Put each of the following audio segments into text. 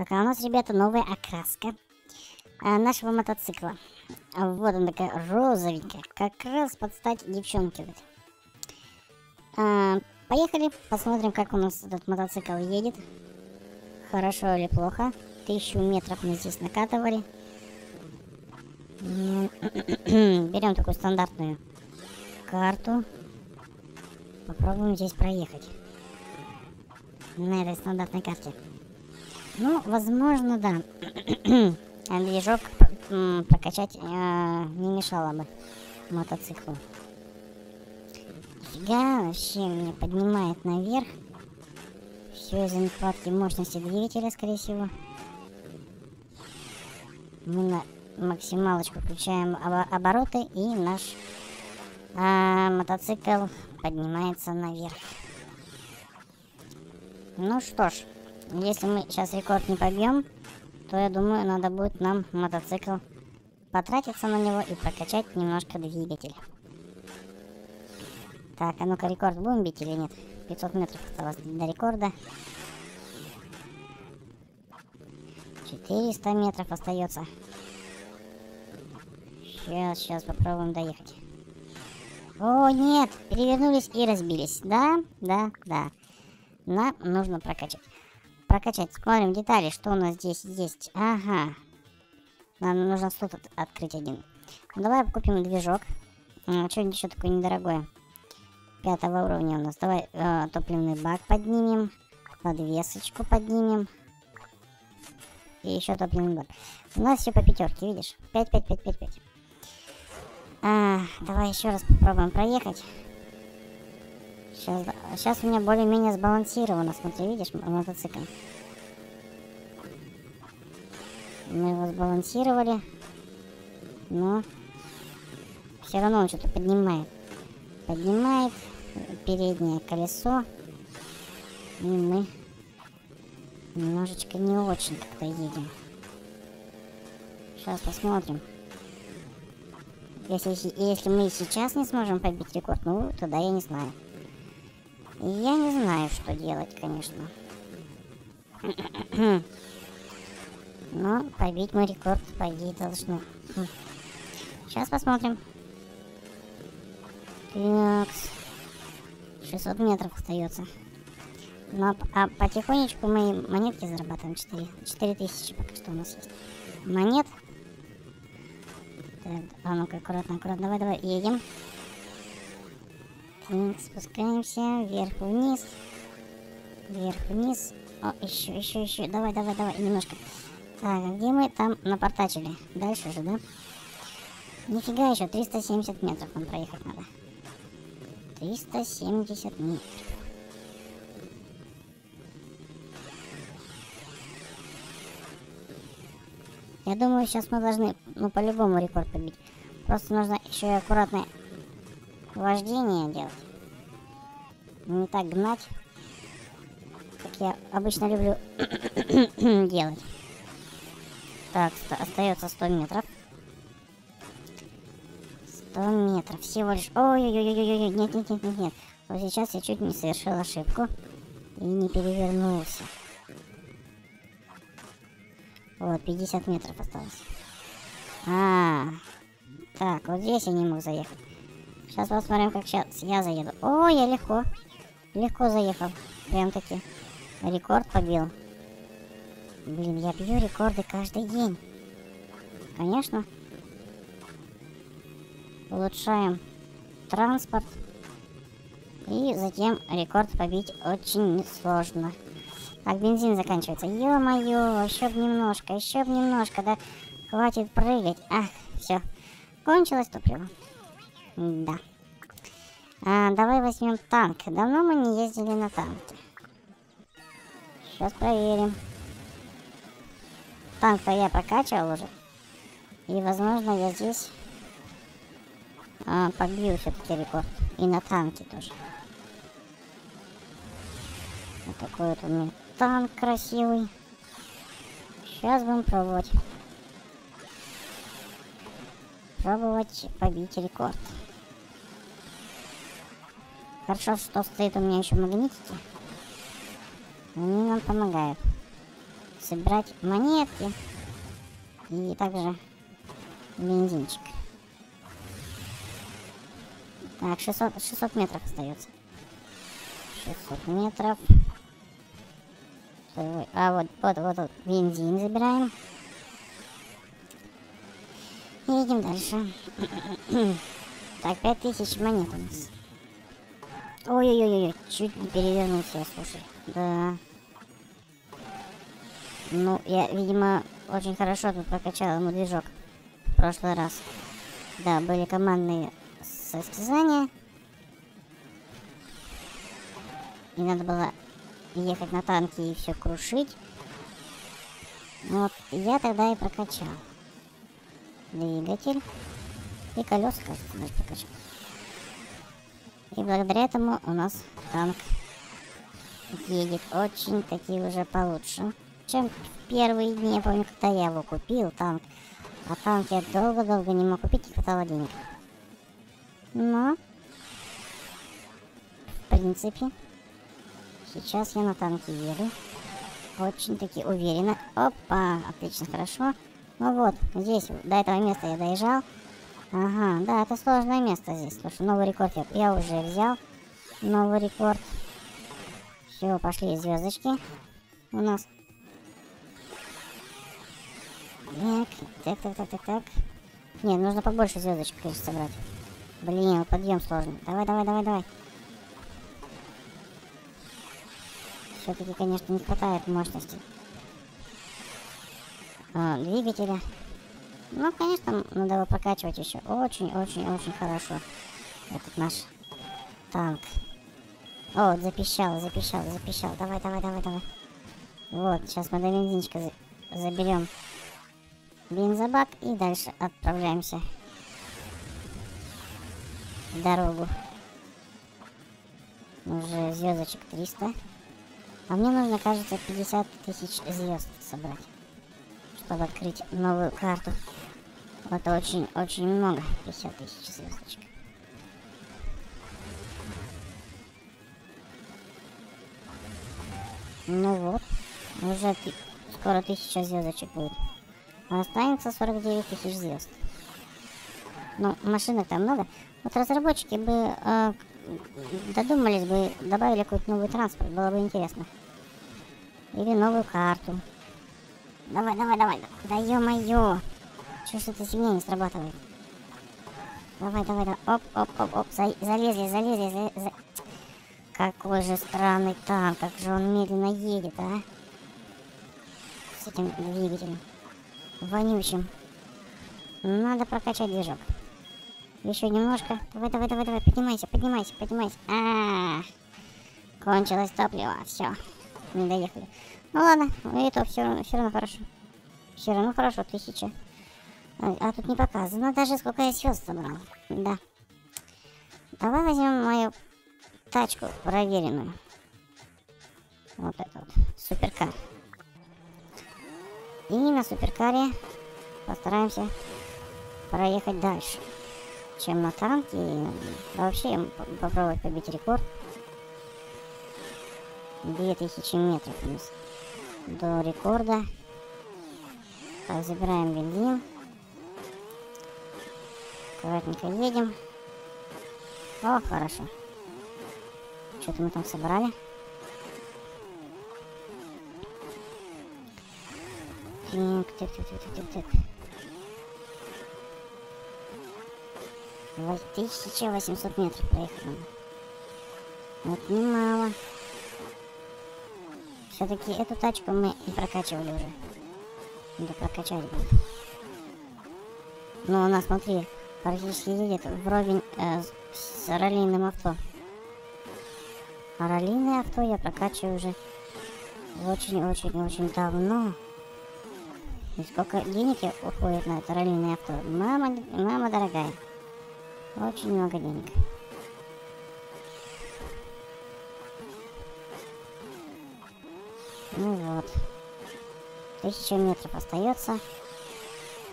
Так, а у нас, ребята, новая окраска а, нашего мотоцикла. Вот она такая розовенькая. Как раз под стать девчонке. А, поехали, посмотрим, как у нас этот мотоцикл едет. Хорошо или плохо. Тысячу метров мы здесь накатывали. Берем такую стандартную карту. Попробуем здесь проехать. На этой стандартной карте. Ну, возможно, да. Движок прокачать э, не мешало бы мотоциклу. Фига, вообще меня поднимает наверх. Все из-за нехватки мощности двигателя, скорее всего. Мы на максималочку включаем обороты и наш а, мотоцикл поднимается наверх. Ну что ж, если мы сейчас рекорд не побьем, то я думаю, надо будет нам мотоцикл потратиться на него и прокачать немножко двигатель. Так, а ну-ка рекорд будем бить или нет? 500 метров осталось до рекорда. 400 метров остается. Сейчас, сейчас попробуем доехать. О, нет! Перевернулись и разбились. Да, да, да. Нам нужно прокачать. Прокачать. Смотрим детали, что у нас здесь есть. Ага. Нам нужно слот от открыть один. Ну, давай купим движок. А, Что-нибудь еще такое недорогое. Пятого уровня у нас. Давай э, топливный бак поднимем. Подвесочку поднимем. И еще топливный бак. У нас все по пятерке, видишь? 5, 5, 5, 5, 5. А, давай еще раз попробуем проехать. Сейчас, сейчас у меня более-менее сбалансировано. Смотри, видишь, мотоцикл. Мы его сбалансировали. Но все равно он что-то поднимает. Поднимает переднее колесо. И мы немножечко не очень как-то едем. Сейчас посмотрим. Если, если мы сейчас не сможем побить рекорд, ну, тогда я не знаю. Я не знаю, что делать, конечно. Но побить мой рекорд, по идее, должны. Сейчас посмотрим. Так. 600 метров остается. Но а потихонечку мы монетки зарабатываем. 4, 4000 пока что у нас есть. Монет. Так, а ну-ка, аккуратно, аккуратно. Давай, давай, едем. Спускаемся вверх-вниз. Вверх-вниз. О, еще, еще, еще. Давай, давай, давай, немножко. Так, а где мы там напортачили? Дальше же, да? Нифига еще, 370 метров нам проехать надо. 370 метров. Я думаю, сейчас мы должны, ну, по-любому рекорд побить. Просто нужно еще и аккуратное вождение делать. Не так гнать, как я обычно люблю делать. Так, остается 100 метров. 100 метров всего лишь. Ой-ой-ой-ой-ой, нет, нет, нет, нет, нет. Вот сейчас я чуть не совершил ошибку и не перевернулся. Вот, 50 метров осталось. А, так, вот здесь я не мог заехать. Сейчас посмотрим, как сейчас я заеду. О, я легко. Легко заехал. Прям таки. Рекорд побил. Блин, я бью рекорды каждый день. Конечно. Улучшаем транспорт. И затем рекорд побить очень несложно. Так, бензин заканчивается. Ё-моё, еще бы немножко, еще бы немножко, да? Хватит прыгать. Ах, все. Кончилось топливо. Да. А, давай возьмем танк. Давно мы не ездили на танке. Сейчас проверим. Танк-то я прокачивал уже. И, возможно, я здесь а, побью все-таки рекорд. И на танке тоже. Вот такой вот у меня танк красивый. Сейчас будем пробовать. Пробовать побить рекорд. Хорошо, что стоит у меня еще магнитики. Они нам помогают собирать монетки и также бензинчик. Так, 600, 600 метров остается. 600 метров. А вот, вот, вот, вот, бензин забираем. И едем дальше. так, 5000 монет у нас. Ой-ой-ой, чуть не перевернулся, слушай. Да. Ну, я, видимо, очень хорошо тут прокачал ему движок в прошлый раз. Да, были командные состязания. И надо было ехать на танке и все крушить. Вот, я тогда и прокачал. Двигатель. И колеса, кажется, даже прокачал. И благодаря этому у нас танк едет очень такие уже получше, чем первые дни. Я помню, когда я его купил, танк. А танк я долго-долго не мог купить, не хватало денег. Но, в принципе, сейчас я на танке еду. Очень-таки уверенно. Опа, отлично, хорошо. Ну вот, здесь, до этого места я доезжал. Ага, да, это сложное место здесь. Слушай, новый рекорд я, я уже взял. Новый рекорд. Все, пошли звездочки у нас. Так, так, так, так, так, так. Нет, нужно побольше звездочек, конечно, собрать. Блин, подъем сложный. Давай, давай, давай, давай. Все-таки, конечно, не хватает мощности. А, двигателя. Ну, конечно, надо его прокачивать еще. Очень-очень-очень хорошо. Этот наш танк. О, запищал, запищал, запищал. Давай, давай, давай, давай. Вот, сейчас мы до бензинчика за заберем бензобак и дальше отправляемся в дорогу. Уже звездочек 300. А мне нужно, кажется, 50 тысяч звезд собрать, чтобы открыть новую карту. Это очень-очень много. 50 тысяч звездочек. Ну вот. Уже скоро 1000 звездочек будет. А останется 49 тысяч звезд. Ну, машинок там много. Вот разработчики бы э, додумались бы, добавили какой-то новый транспорт, было бы интересно. Или новую карту. Давай, давай, давай. Да ё-моё. Что что-то сильнее не срабатывает? Давай, давай, давай. Оп, оп, оп, оп. За, залезли, залезли, залезли. Какой же странный танк. Как же он медленно едет, а? С этим двигателем. Вонючим. Надо прокачать движок. Еще немножко. Давай, давай, давай, давай. Поднимайся, поднимайся, поднимайся. А, -а, -а. Кончилось топливо. Все. Не доехали. Ну ладно, это все все равно хорошо. Все равно хорошо, тысяча. А тут не показано даже, сколько я звезд собрал. Да. Давай возьмем мою тачку проверенную. Вот это вот. Суперкар. И на суперкаре постараемся проехать дальше, чем на танке. Вообще попробовать побить рекорд. 2000 метров у нас до рекорда. Так, забираем бензин. Аккуратненько едем. О, хорошо. Что-то мы там собрали. Так, так, так, так, так, так. 1800 метров проехали. Вот немало. Все-таки эту тачку мы и прокачивали уже. Прокачать будет. Ну, она, смотри, практически едет вровень э, с раллийным авто. А раллийное авто я прокачиваю уже очень-очень-очень давно. И сколько денег уходит на это раллийное авто? Мама, мама дорогая. Очень много денег. Ну вот. Тысяча метров остается.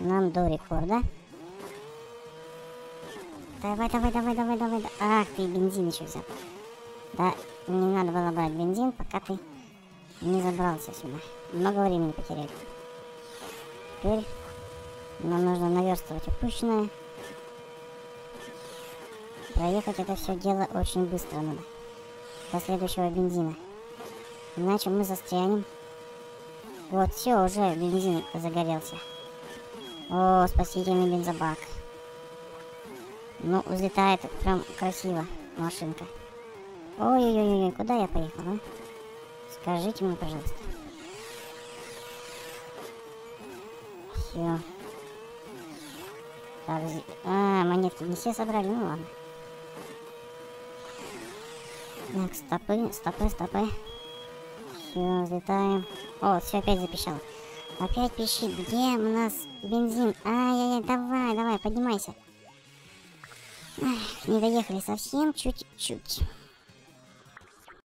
Нам до рекорда. Давай, давай, давай, давай, давай. Ах, ты бензин еще взял. Да, не надо было брать бензин, пока ты не забрался сюда. Много времени потеряли. Теперь нам нужно наверстывать упущенное. Проехать это все дело очень быстро надо. До следующего бензина. Иначе мы застрянем. Вот, все, уже бензин загорелся. О, спасительный бензобак. Ну, взлетает прям красиво машинка. Ой-ой-ой, куда я поехал, а? Скажите мне, пожалуйста. Все. Так, а, монетки не все собрали, ну ладно. Так, стопы, стопы, стопы. Все, взлетаем. О, все опять запищало. Опять пищит. Где у нас бензин? Ай-яй-яй, давай, давай, поднимайся. Не доехали совсем, чуть-чуть.